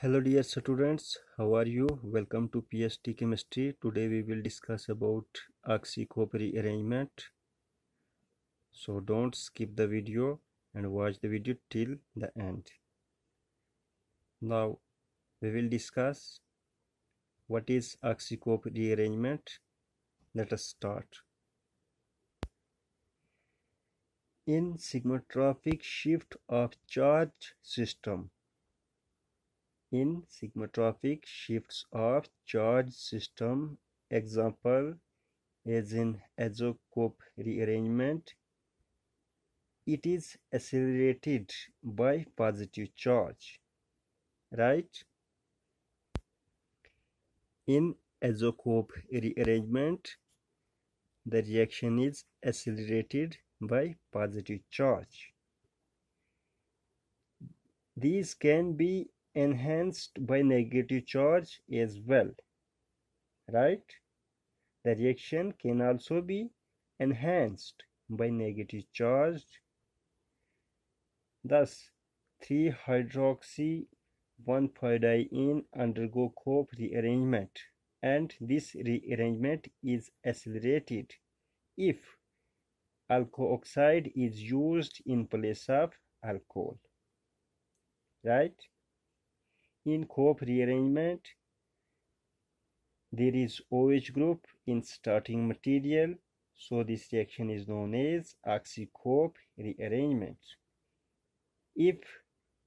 hello dear students. How are you? Welcome to pst chemistry. Today we will discuss about oxy-cope rearrangement so don't skip the video and watch the video till the end. Now we will discuss what is oxy-cope rearrangement let us start. In sigmatropic shift of charge system in sigmatropic shifts of charge system. Example as in aza-Cope rearrangement it is accelerated by positive charge right? In aza-Cope rearrangement the reaction is accelerated by positive charge. These can be enhanced by negative charge as well right? The reaction can also be enhanced by negative charge. Thus 3 hydroxy 1,5-diene undergo Cope rearrangement and this rearrangement is accelerated if alkoxide is used in place of alcohol right in Cope rearrangement, there is OH group in starting material, so this reaction is known as oxy-Cope rearrangement. If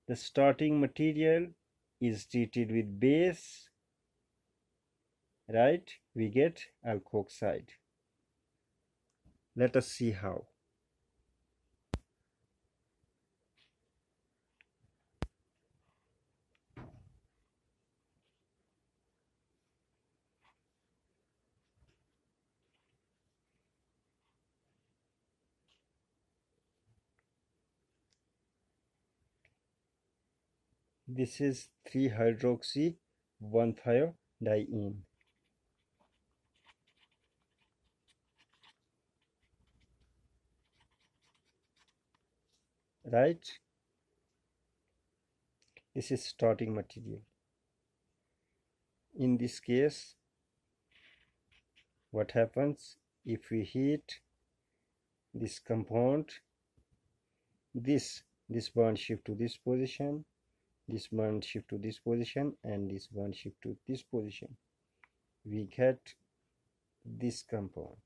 the starting material is treated with base, right, we get alkoxide. Let us see how. This is 3 hydroxy 1,5 diene right? This is starting material. In this case what happens if we heat this compound? This this bond shift to this position this one shift to this position and this one shift to this position. We get this compound.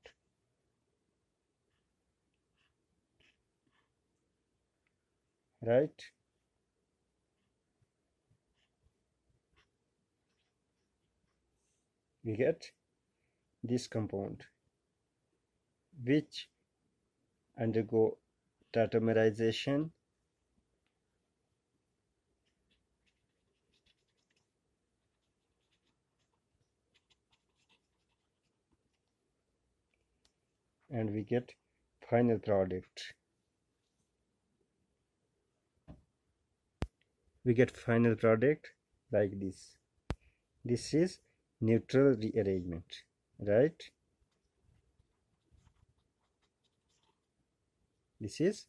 Right? We get this compound which undergo tautomerization and we get final product. We get final product like this. This is neutral rearrangement right? This is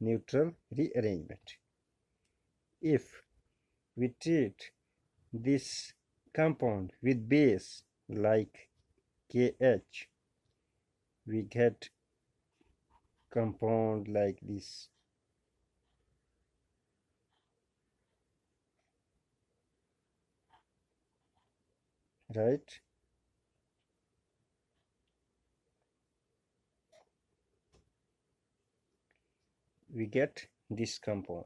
neutral rearrangement. If we treat this compound with base like KH we get compound like this. Right? We get this compound.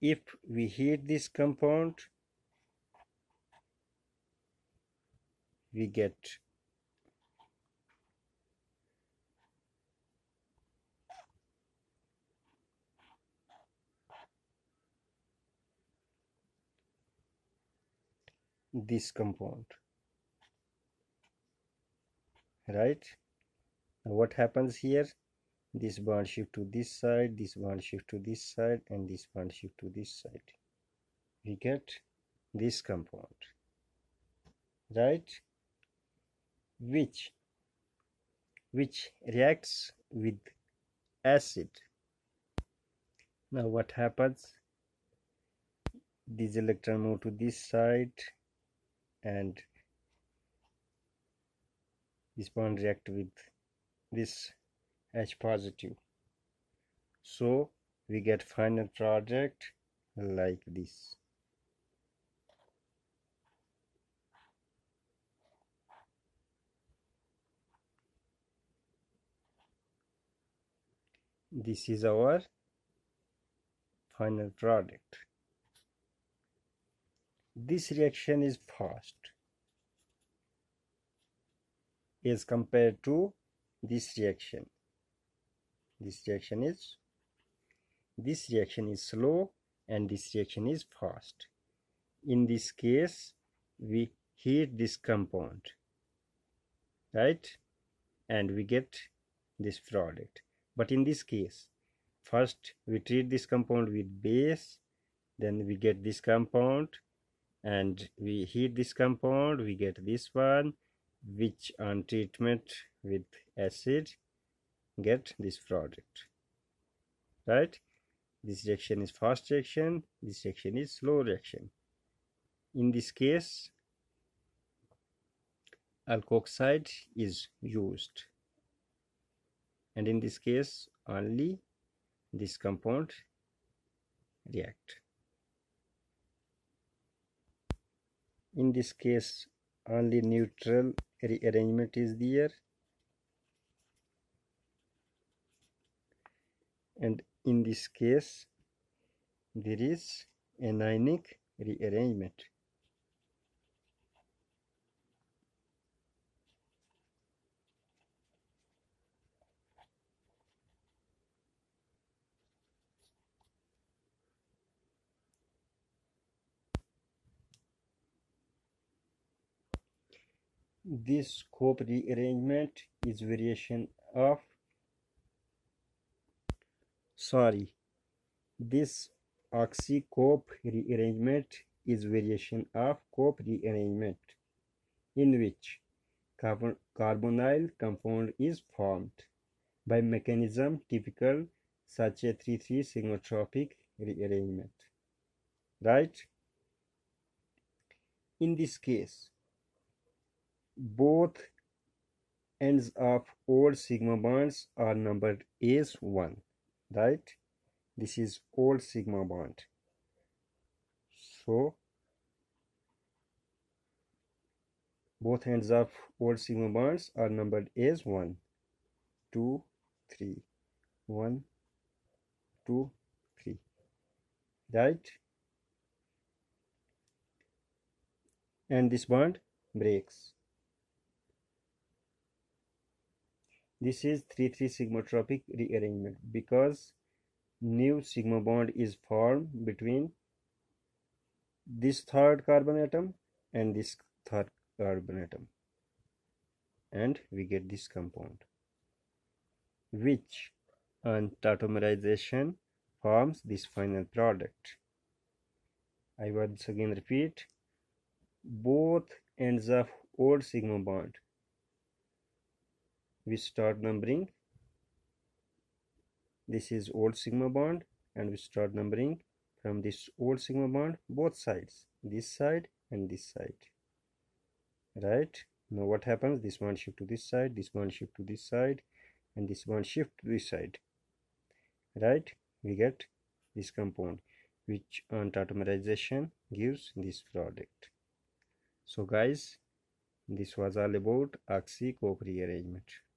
If we heat this compound we get this compound right? Now what happens here? This bond shift to this side this bond shift to this side and this bond shift to this side. We get this compound right? Which which reacts with acid. Now what happens? This electron move to this side and this bond react with this H positive. So we get final product like this. This is our final product this reaction is fast as compared to this reaction. This reaction is this reaction is slow and this reaction is fast. In this case we heat this compound right? And we get this product. But in this case first we treat this compound with base then we get this compound and we heat this compound we get this one which on treatment with acid get this product right? This reaction is fast reaction this reaction is slow reaction. In this case alkoxide is used and in this case only this compound react in this case only neutral rearrangement is there. And in this case there is anionic rearrangement this Cope rearrangement is variation of sorry this oxy-Cope rearrangement is variation of Cope rearrangement in which carbon carbonyl compound is formed by mechanism typical such a 3,3 sigmatropic rearrangement right? In this case both ends of all sigma bonds are numbered as 1 right? This is all sigma bond. So both ends of all sigma bonds are numbered as 1 2 3 1 2 3 right? And this bond breaks This is 3,3 sigmatropic rearrangement because new sigma bond is formed between this third carbon atom and this third carbon atom and we get this compound which on tautomerization forms this final product. I once again repeat both ends of old sigma bond we start numbering. This is old sigma bond and we start numbering from this old sigma bond both sides this side and this side. Right? Now what happens? This one shift to this side this one shift to this side and this one shift to this side. Right? We get this compound which on tautomerization gives this product. So guys this was all about oxy cope rearrangement